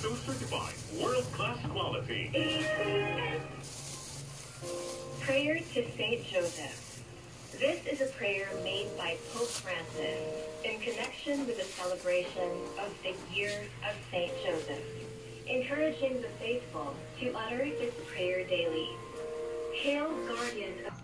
ISO certified, world-class quality. Prayer to Saint Joseph. This is a prayer made by Pope Francis in connection with the celebration of the Year of Saint Joseph, encouraging the faithful to utter this prayer daily. Hail, guardian of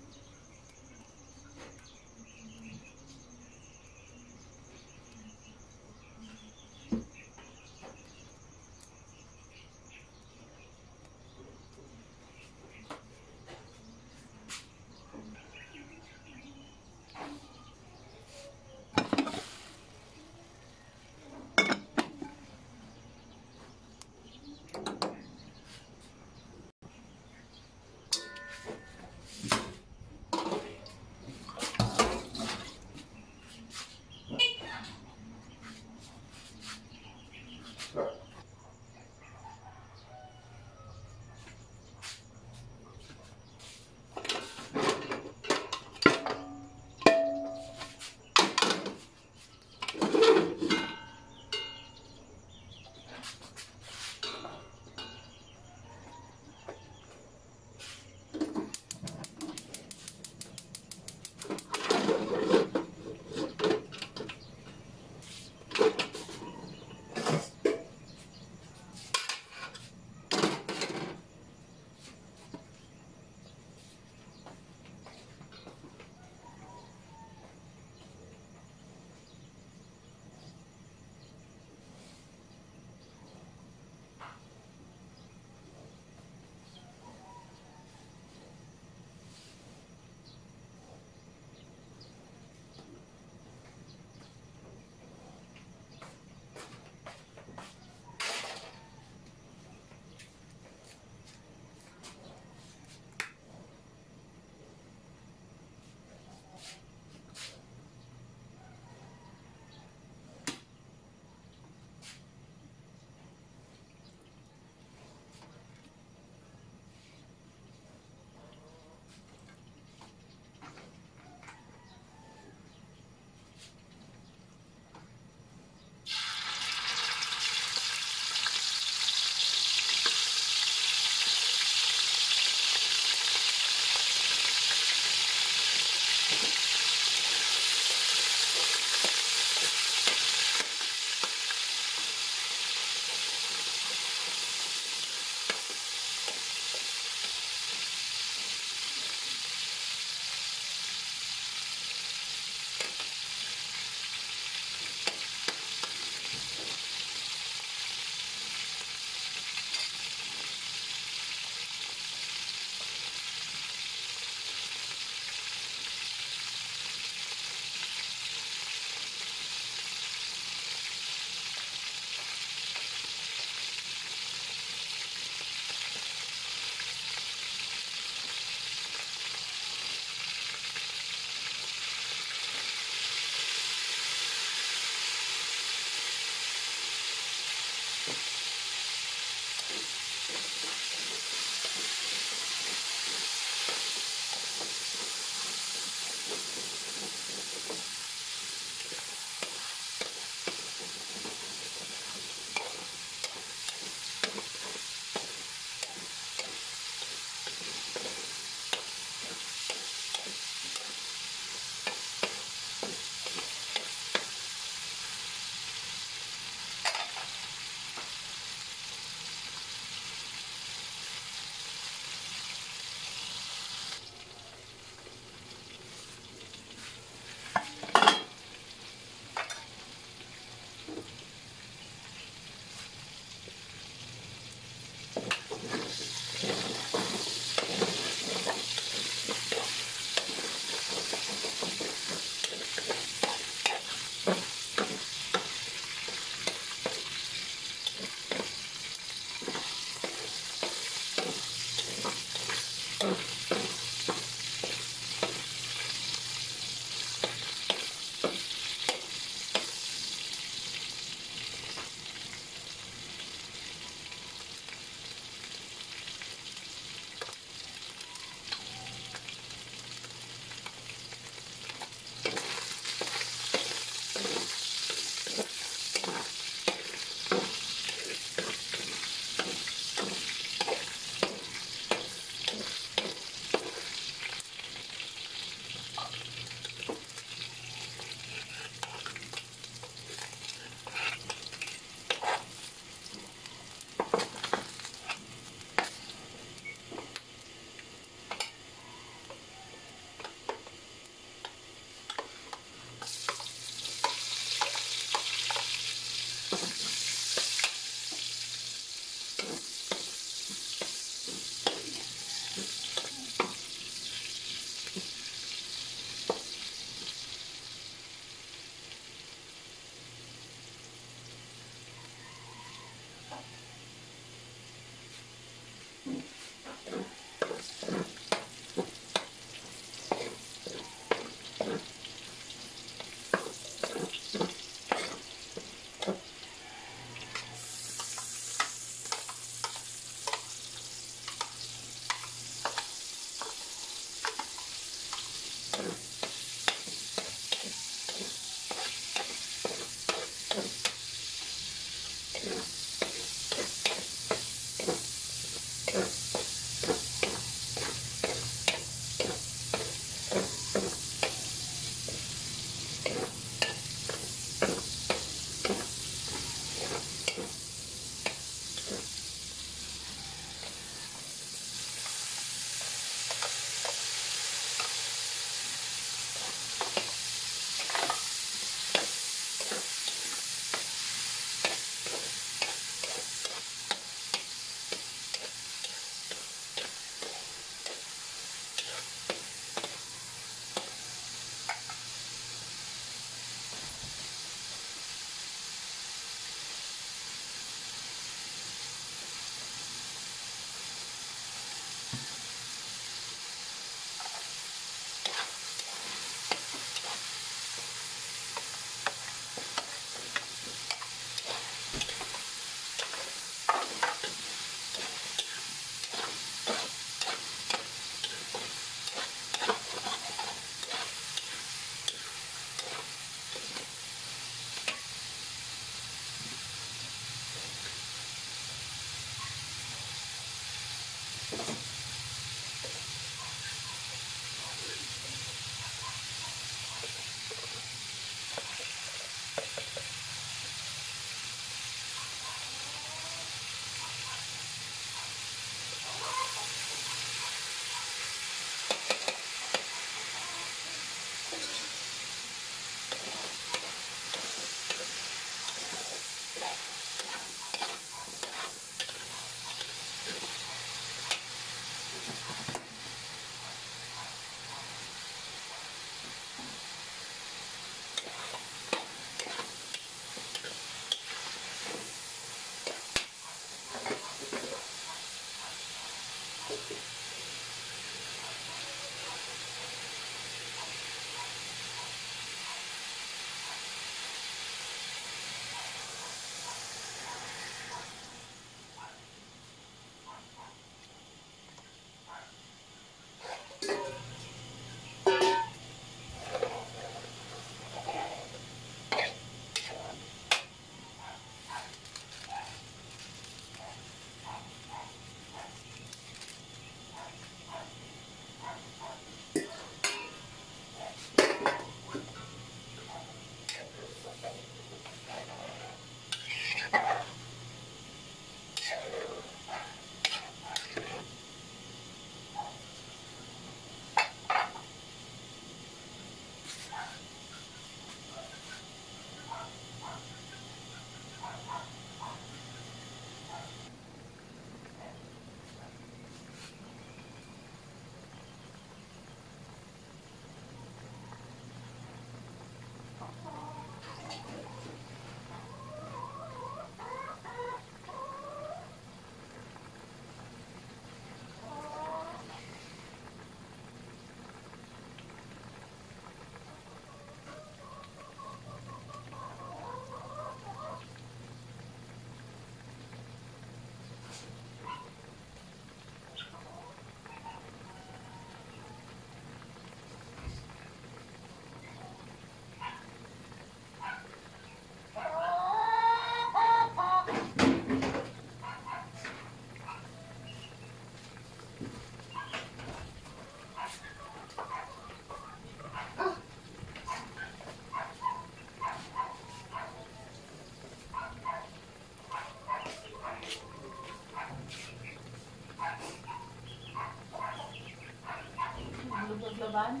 Laban?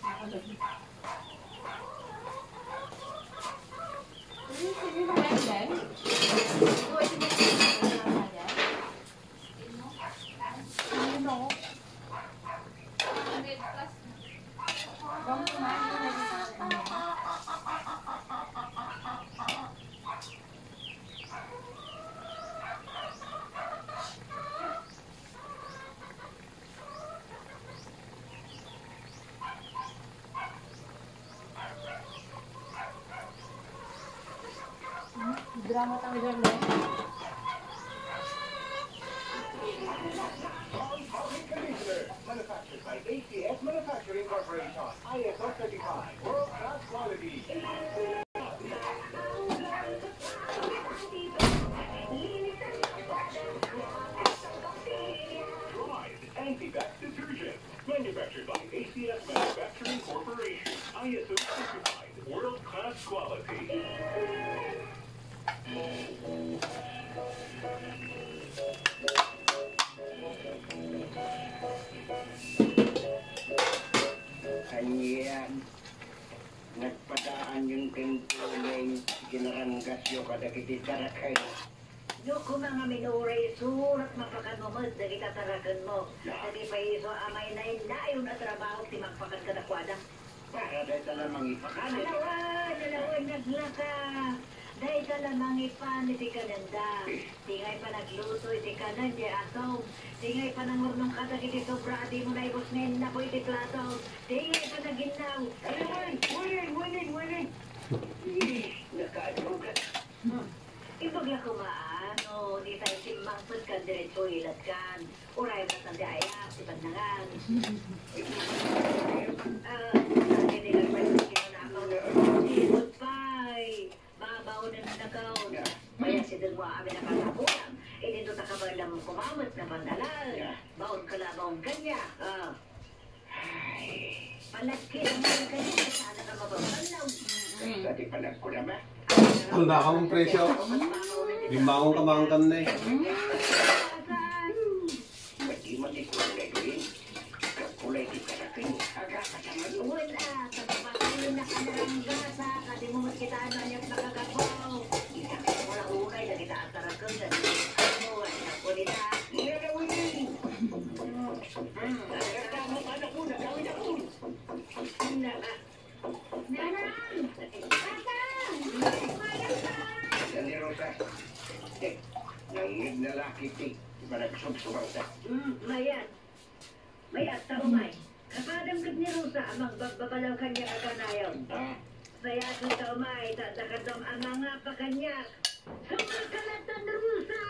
Drama tayo dyan, eh. Manufactured Iso, amay na inayon na trabaho, ti magpakan ka na kwada. Para dahil tala mangipakanit. Dalawa, dalawa, naglaka. Dahil ka lamang ipan, iti kananda. Tingay pa nagluto, iti kanan, di asaw. Tingay pa nangurnong kada kiti sobra, di mo na ibos ngayon na po iti plato. Tingay pa naginaw. Alawan, wanin, wanin, wanin. Nakaadrugat. Ibagla ko maano, di tayo simbang put ka diretso ilat kan. Ba lang kumamot na pandalal. Baon ka labang kanya. Ah. Ang mga kanya sa anak ka mababalaw. basta di pa nagkulama. Handa ka mong presyo. Limbangong kamangkan na eh. Pati mo di ko gagawin. Kakulay di ka nakin. Aga ka naman. Wala, kapapatuloy na ka na lang gasa, kasi mo kita na niya nakagapaw. Isa ka wala unay na kita atara ka sa ano, ay ako nila. Nagawin! Nagkakama pa na ko, nagawin ako. Nana! Nana! Yan ni Rosa. Eh, nangig na laki ti. Nagsubsubang sa? Hmm, mayan. Mayan, tao may. Kapadang gud ni Rosa amang bagbabalaw kanya kaganayon. Ah, Kaya kung tao may, tadakadam ang mga pa kanya. Sumakalatan Rosa!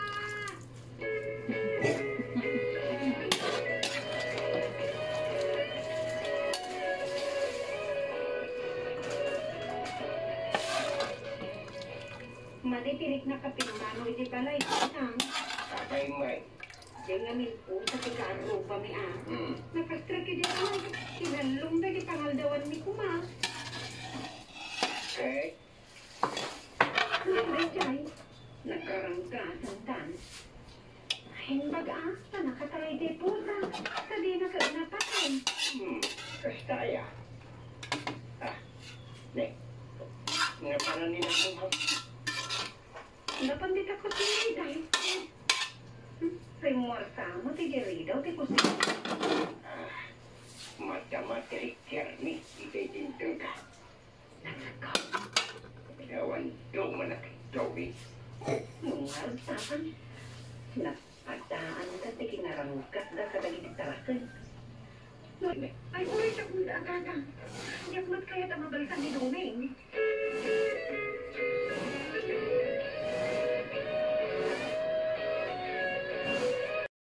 Manitirik na kapinumano iti balay nang kapay may. di nga milpo sa tikaro pa mi ah. Nakastra ki di ay kinalong na di pangaldawan ni kuma. Okay. Ay jay, nakarangga santan. Himbag ah, pa nakataray di puta. Sa di na ka napatay. Hmm. Kastaya. Ah. Ne. Nga para ni na kung Napandit ako si Riday. rimorsaamo ti gelido ti kusi. Mata-materi kerni ite jinteng ka. Nasakaw. Yawan dong manakitawi. Mungal saan. Napadaan ka ti kinarangkat na kadagi ditarakan. Ay, ulit sa kunda, kaka. Yakmat kaya't ang mabalikan ni Domeng.